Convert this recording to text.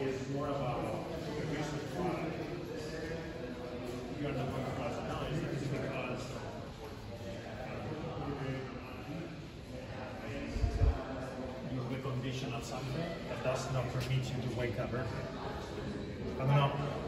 Is more about the reason why you're not going to class now is because uh, you have a condition of something that does not permit you to wake up early. I don't know.